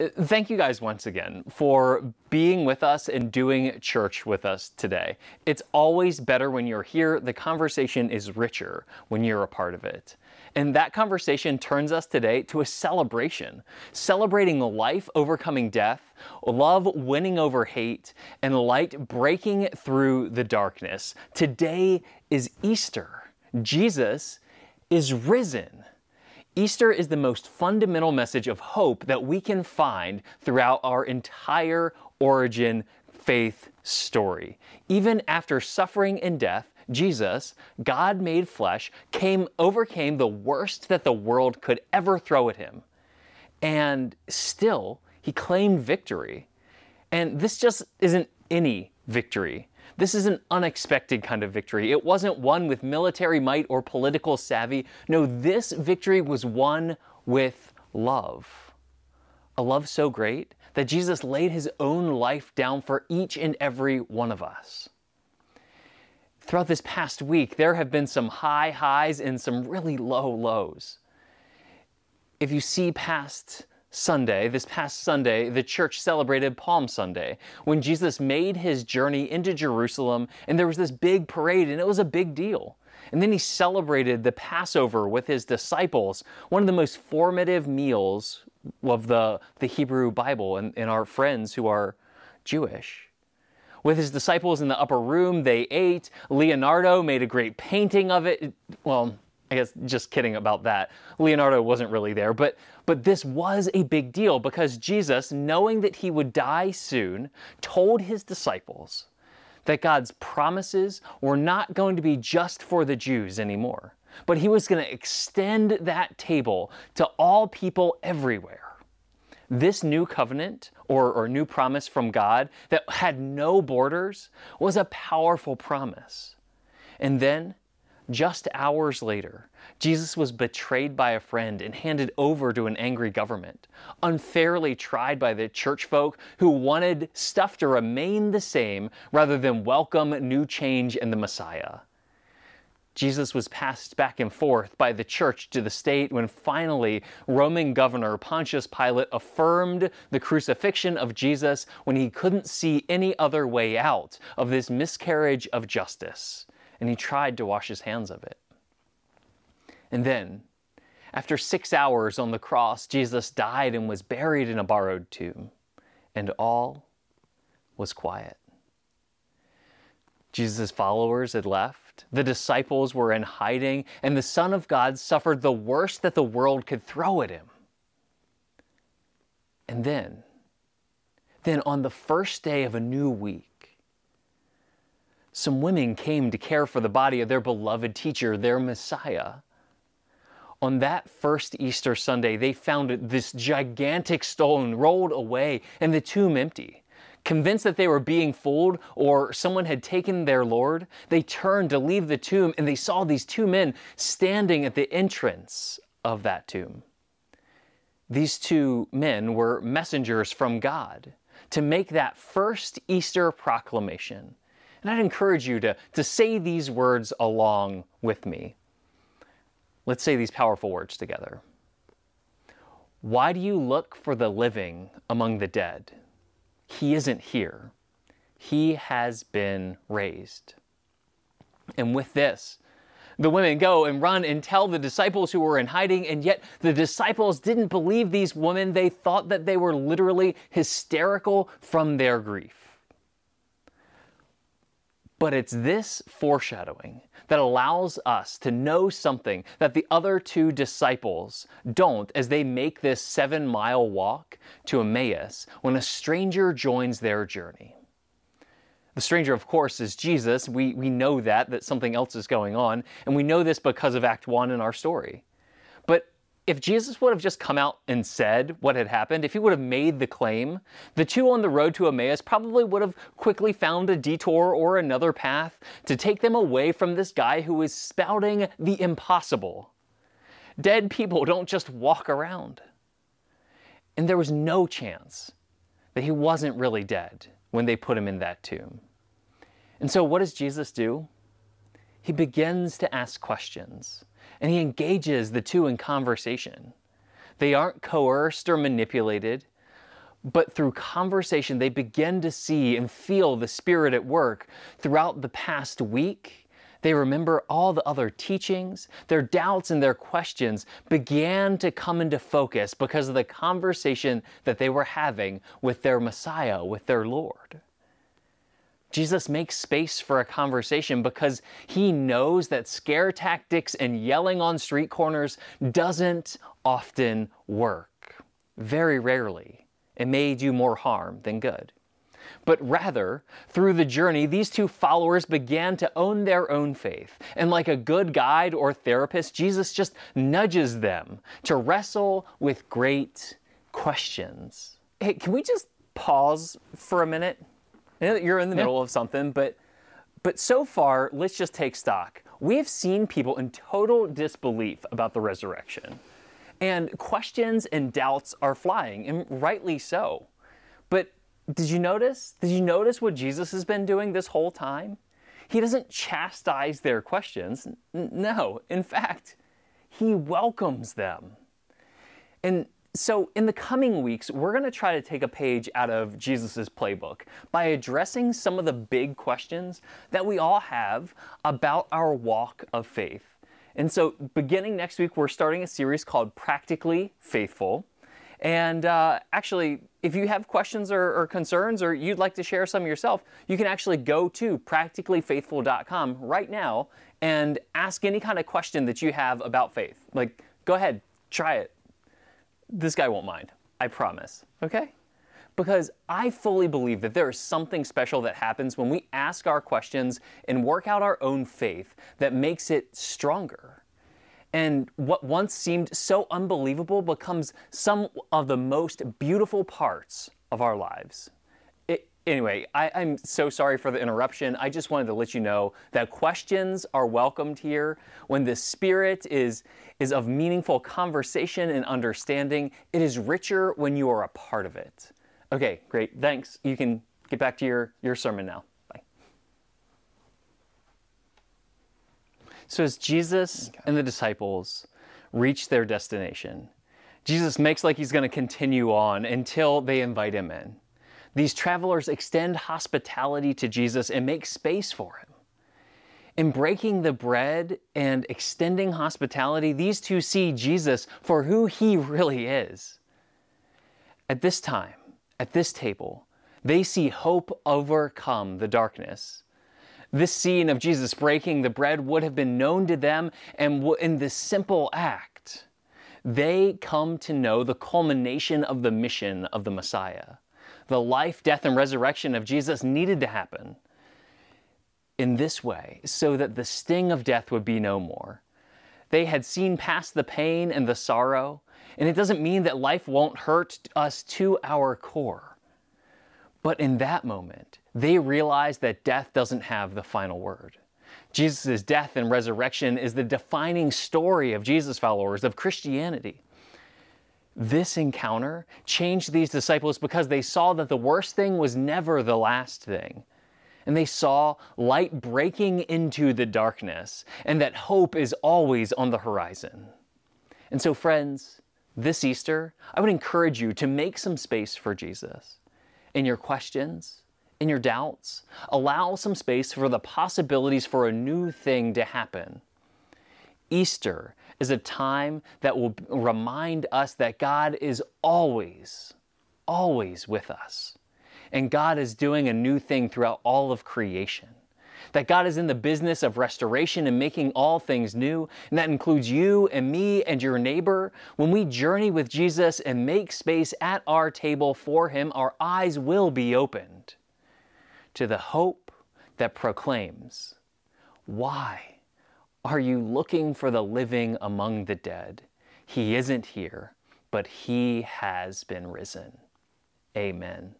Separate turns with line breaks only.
thank you guys once again for being with us and doing church with us today. It's always better when you're here. The conversation is richer when you're a part of it. And that conversation turns us today to a celebration, celebrating life overcoming death, love winning over hate, and light breaking through the darkness. Today is Easter. Jesus is risen. Easter is the most fundamental message of hope that we can find throughout our entire origin faith story. Even after suffering and death, Jesus, God made flesh, came overcame the worst that the world could ever throw at him. And still, he claimed victory. And this just isn't any victory. This is an unexpected kind of victory. It wasn't won with military might or political savvy. No, this victory was won with love. A love so great that Jesus laid his own life down for each and every one of us. Throughout this past week, there have been some high highs and some really low lows. If you see past Sunday, this past Sunday, the church celebrated Palm Sunday when Jesus made his journey into Jerusalem and there was this big parade and it was a big deal. And then he celebrated the Passover with his disciples, one of the most formative meals of the, the Hebrew Bible and, and our friends who are Jewish. With his disciples in the upper room, they ate. Leonardo made a great painting of it. Well, I guess just kidding about that. Leonardo wasn't really there, but but this was a big deal because Jesus, knowing that he would die soon, told his disciples that God's promises were not going to be just for the Jews anymore, but he was going to extend that table to all people everywhere. This new covenant or, or new promise from God that had no borders was a powerful promise. And then just hours later, Jesus was betrayed by a friend and handed over to an angry government, unfairly tried by the church folk who wanted stuff to remain the same rather than welcome new change in the Messiah. Jesus was passed back and forth by the church to the state when finally Roman governor Pontius Pilate affirmed the crucifixion of Jesus when he couldn't see any other way out of this miscarriage of justice and he tried to wash his hands of it. And then, after six hours on the cross, Jesus died and was buried in a borrowed tomb, and all was quiet. Jesus' followers had left, the disciples were in hiding, and the Son of God suffered the worst that the world could throw at him. And then, then on the first day of a new week, some women came to care for the body of their beloved teacher, their Messiah. On that first Easter Sunday, they found this gigantic stone rolled away and the tomb empty. Convinced that they were being fooled or someone had taken their Lord, they turned to leave the tomb and they saw these two men standing at the entrance of that tomb. These two men were messengers from God to make that first Easter proclamation and I'd encourage you to, to say these words along with me. Let's say these powerful words together. Why do you look for the living among the dead? He isn't here. He has been raised. And with this, the women go and run and tell the disciples who were in hiding, and yet the disciples didn't believe these women. They thought that they were literally hysterical from their grief. But it's this foreshadowing that allows us to know something that the other two disciples don't as they make this seven mile walk to Emmaus when a stranger joins their journey. The stranger, of course, is Jesus. We, we know that, that something else is going on, and we know this because of Act 1 in our story. If Jesus would have just come out and said what had happened, if he would have made the claim, the two on the road to Emmaus probably would have quickly found a detour or another path to take them away from this guy who is spouting the impossible. Dead people don't just walk around. And there was no chance that he wasn't really dead when they put him in that tomb. And so, what does Jesus do? He begins to ask questions and he engages the two in conversation. They aren't coerced or manipulated, But through conversation, they begin to see and feel the Spirit at work throughout the past week. They remember all the other teachings. Their doubts and their questions began to come into focus because of the conversation that they were having with their Messiah, with their Lord. Jesus makes space for a conversation because he knows that scare tactics and yelling on street corners doesn't often work. Very rarely. It may do more harm than good. But rather, through the journey, these two followers began to own their own faith. And like a good guide or therapist, Jesus just nudges them to wrestle with great questions. Hey, can we just pause for a minute? I know that you're in the yeah. middle of something, but but so far, let's just take stock. We have seen people in total disbelief about the resurrection. And questions and doubts are flying, and rightly so. But did you notice? Did you notice what Jesus has been doing this whole time? He doesn't chastise their questions. No, in fact, he welcomes them. And so, in the coming weeks, we're going to try to take a page out of Jesus' playbook by addressing some of the big questions that we all have about our walk of faith. And so, beginning next week, we're starting a series called Practically Faithful. And uh, actually, if you have questions or, or, concerns or you'd like to share some yourself, you can actually go to practicallyfaithful.com right now and ask any kind of question that you have about faith. Like, go ahead, try it this guy won't mind. I promise. Okay? Because I fully believe that there is something special that happens when we ask our questions and work out our own faith that makes it stronger. And what once seemed so unbelievable becomes some of the most beautiful parts of our lives. Anyway, I, am so sorry for the interruption. I just wanted to let you know that questions are welcomed here. When the spirit is, is of meaningful conversation and understanding, it is richer when you are a part of it. Okay, great. Thanks. You can get back to your, your sermon now. Bye. So, as Jesus okay. and the disciples reach their destination, Jesus makes like he's going to continue on until they invite him in. These travelers extend hospitality to Jesus and make space for him. In breaking the bread and extending hospitality, these two see Jesus for who he really is. At this time, at this table, they see hope overcome the darkness. This scene of Jesus breaking the bread would have been known to them, and in this simple act, they come to know the culmination of the mission of the Messiah the life, death, and resurrection of Jesus needed to happen in this way so that the sting of death would be no more. They had seen past the pain and the sorrow, and it doesn't mean that life won't hurt us to our core. But in that moment, they realized that death doesn't have the final word. Jesus' death and resurrection is the defining story of Jesus' followers, of Christianity. This encounter changed these disciples because they saw that the worst thing was never the last thing. And they saw light breaking into the darkness, and that hope is always on the horizon. And so, friends, this Easter, I would encourage you to make some space for Jesus. In your questions, in your doubts, allow some space for the possibilities for a new thing to happen. Easter is a time that will remind us that God is always, always with us. And God is doing a new thing throughout all of creation. That God is in the business of restoration and making all things new. And that includes you and me and your neighbor. When we journey with Jesus and make space at our table for Him, our eyes will be opened to the hope that proclaims, Why? Are you looking for the living among the dead? He isn't here, but he has been risen. Amen.